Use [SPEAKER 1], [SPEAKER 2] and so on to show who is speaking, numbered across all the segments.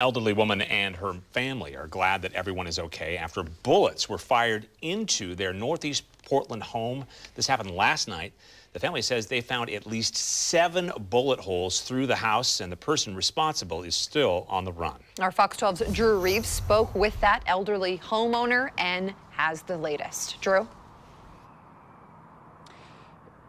[SPEAKER 1] elderly woman and her family are glad that everyone is okay after bullets were fired into their northeast Portland home. This happened last night. The family says they found at least seven bullet holes through the house, and the person responsible is still on the run.
[SPEAKER 2] Our Fox 12's Drew Reeves spoke with that elderly homeowner and has the latest. Drew?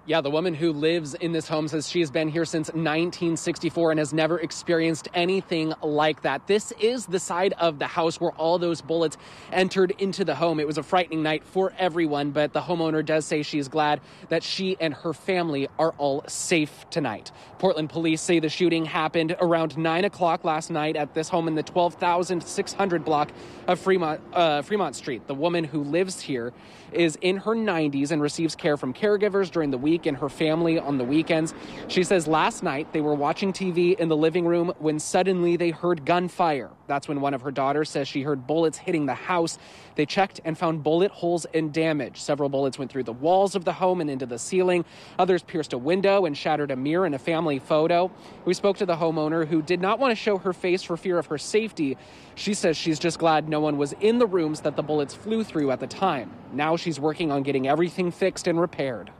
[SPEAKER 3] Yeah, the woman who lives in this home says she has been here since 1964 and has never experienced anything like that. This is the side of the house where all those bullets entered into the home. It was a frightening night for everyone, but the homeowner does say she is glad that she and her family are all safe tonight. Portland police say the shooting happened around 9 o'clock last night at this home in the 12,600 block of Fremont, uh, Fremont Street. The woman who lives here is in her 90s and receives care from caregivers during the week week and her family on the weekends. She says last night they were watching TV in the living room when suddenly they heard gunfire. That's when one of her daughters says she heard bullets hitting the house. They checked and found bullet holes and damage. Several bullets went through the walls of the home and into the ceiling. Others pierced a window and shattered a mirror in a family photo. We spoke to the homeowner who did not want to show her face for fear of her safety. She says she's just glad no one was in the rooms that the bullets flew through at the time. Now she's working on getting everything fixed and repaired.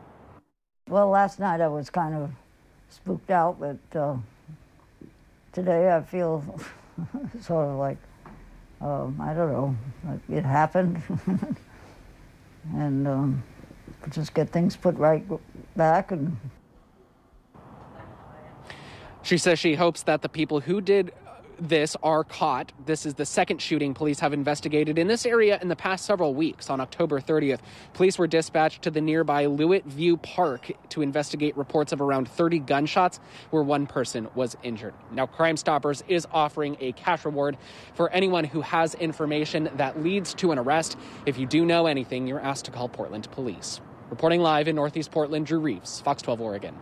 [SPEAKER 4] Well, last night I was kind of spooked out, but uh, today I feel sort of like, um, I don't know, like it happened. and um, just get things put right back and
[SPEAKER 3] she says she hopes that the people who did this are caught. This is the second shooting police have investigated in this area in the past several weeks. On October 30th, police were dispatched to the nearby Luuwit View Park to investigate reports of around 30 gunshots where one person was injured. Now, Crime Stoppers is offering a cash reward for anyone who has information that leads to an arrest. If you do know anything, you're asked to call Portland Police. Reporting live in Northeast Portland, Drew Reeves, Fox 12 Oregon.